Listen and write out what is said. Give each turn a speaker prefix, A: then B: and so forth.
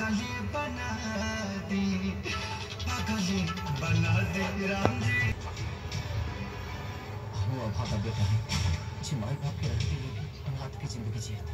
A: हम अभागा बेटा है। माई बाप के रहते हुए भी अनाथ की ज़िंदगी जिया था